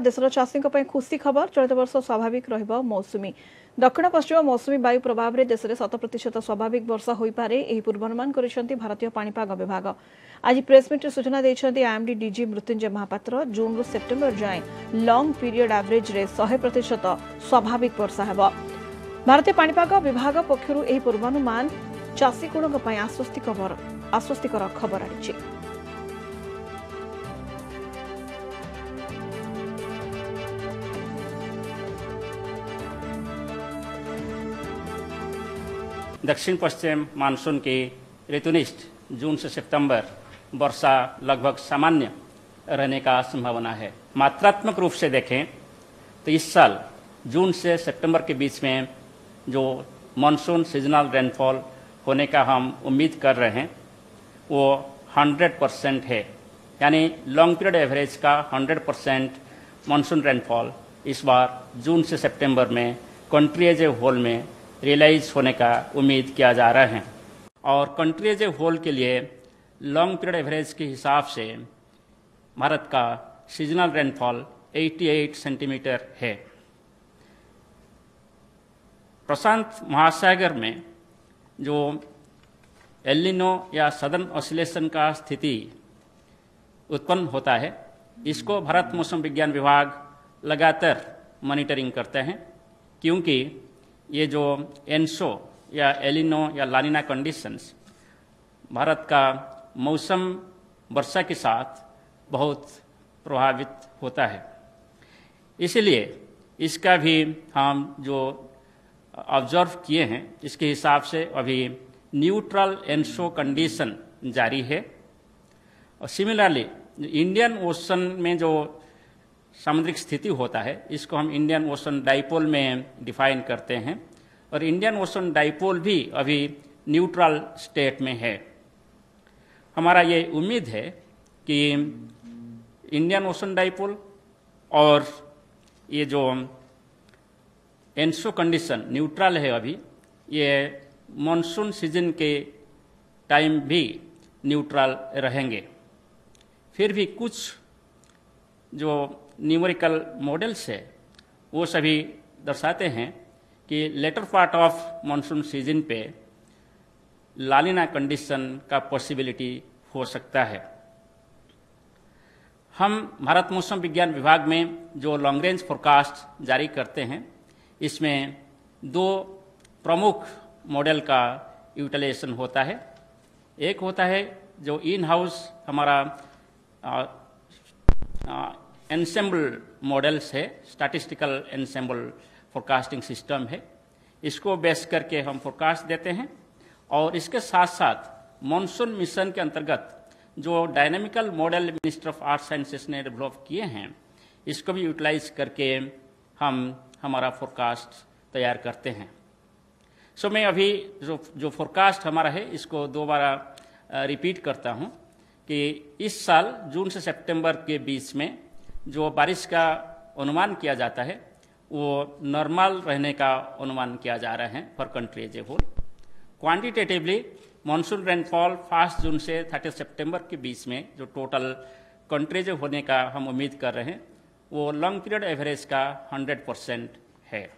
ଦେଶର ଚାଷୀଙ୍କ ପାଇଁ ଖୁସି ଖବର ଚଳିତ ବର୍ଷ ସ୍ୱାଭାବିକ ରହିବ ମୌସୁମୀ ଦକ୍ଷିଣ ପଶ୍ଚିମ ମୌସୁମୀ ବାୟୁ ପ୍ରଭାବରେ ଦେଶରେ ଶତ ପ୍ରତିଶତ ସ୍ୱାଭାବିକ ବର୍ଷା ହୋଇପାରେ ଏହି ପୂର୍ବାନୁମାନ କରିଛନ୍ତି ଭାରତୀୟ ପାଣିପାଗ ବିଭାଗ ଆଜି ପ୍ରେସ୍ମିଟ୍ରେ ସୂଚନା ଦେଇଛନ୍ତି ଆଇଏମ୍ଡି ଡିଜି ମୃତ୍ୟୁଞ୍ଜୟ ମହାପାତ୍ର ଜୁନ୍ରୁ ସେପ୍ଟେମ୍ବର ଯାଏଁ ଲଙ୍ଗ୍ ପିରିୟଡ୍ ଆଭରେଜ୍ରେ ଶହେ ପ୍ରତିଶତ ସ୍ୱାଭାବିକ ବର୍ଷା ହେବ ଭାରତୀୟ ପାଣିପାଗ ବିଭାଗ ପକ୍ଷରୁ ଏହି ପୂର୍ବାନୁମାନ ଚାଷୀକୁଳଙ୍କ ପାଇଁ ଆଶ୍ୱସ୍ତିକର ଆଶ୍ୱସ୍ତିକର ଖବର ଆଣିଛି दक्षिण पश्चिम मानसून की ऋतुनिष्ठ जून से सितंबर, वर्षा लगभग सामान्य रहने का संभावना है। मात्रात्मक रूप से देखें तो इस साल जून से सितंबर के बीच में जो मानसून सीजनल रेनफॉल होने का हम उम्मीद कर रहे हैं, वो 100 परसेंट है। यानी लॉन्ग पीरियड एवरेज का 100 परसेंट मानसून रेनफॉल इस बार जून से सितंबर में कंट्री एज ए होल में रियलाइज़ होने का उम्मीद किया जा रहा है। और कंट्री एज ए होल के लिए लॉन्ग पीरियड एवरेज के हिसाब से भारत का सीजनल रेनफॉल 88 सेंटीमीटर है। प्रशांत महासागर में जो एलिनो या सदर्न ऑसिलेशन का स्थिति उत्पन्न होता है, इसको भारत मौसम विज्ञान विभाग लगातार मॉनिटरिंग करते हैं, क्योंकि ये जो एनसो या एलिनो या लानिना कंडीशंस भारत का मौसम वर्षा के साथ बहुत प्रभावित होता है। इसलिए इसका भी हम जो ऑब्ज़र्व किए हैं, इसके हिसाब से अभी न्यूट्रल एनसो कंडीशन जारी है। और सिमिलरली इंडियन ओशन में जो सामुद्रिक स्थिति होता है। इसको हम इंडियन ओशन डाइपोल में डिफाइन करते हैं। और इंडियन ओशन डाइपोल भी अभी न्यूट्रल स्टेट में है। हमारा ये उम्मीद है कि इंडियन ओशन डाइपोल और ये जो एंसो कंडीशन न्यूट्रल है अभी, ये मानसून सीज़न के टाइम भी न्यूट्रल रहेंगे। फिर भी कुछ जो न्यूमेरिकल मॉडल्स है, वो सभी दर्शाते हैं कि later part of monsoon season पे लालिना कंडीशन का पॉसिबिलिटी हो सकता है। हम भारत मौसम विज्ञान विभाग में जो लॉन्ग रेंज फोरकास्ट जारी करते हैं, इसमें दो प्रमुख मॉडल का यूटिलाइजेशन होता है। एक होता है जो इन हाउस हमारा एनसेम्बल मॉडल्स है स्टैटिस्टिकल एनसेम्बल फोरकास्टिंग सिस्टम है। इसको बेस करके हम फोरकास्ट देते हैं और इसके साथ साथ मॉनसून मिशन के अंतर्गत जो dynamical model minister of earth sciences ने डेवलप किए हैं, इसको भी यूटिलाइज करके हम हमारा फोरकास्ट तैयार करते हैं। सो मैं अभी जो जो फोरकास्ट हमारा है, इसको दोबारा रिपीट करता हूँ कि इस साल जून से सितंबर के बीच में जो बारिश का अनुमान किया जाता है, वो नॉर्मल रहने का अनुमान किया जा रहा है for country as a whole quantitatively monsoon rainfall first June से थर्टी सितंबर के बीच में जो टोटल कंट्रीज़ होने का हम उम्मीद कर रहे हैं, वो लॉन्ग पीरियड एवरेज का 100 परसेंट है।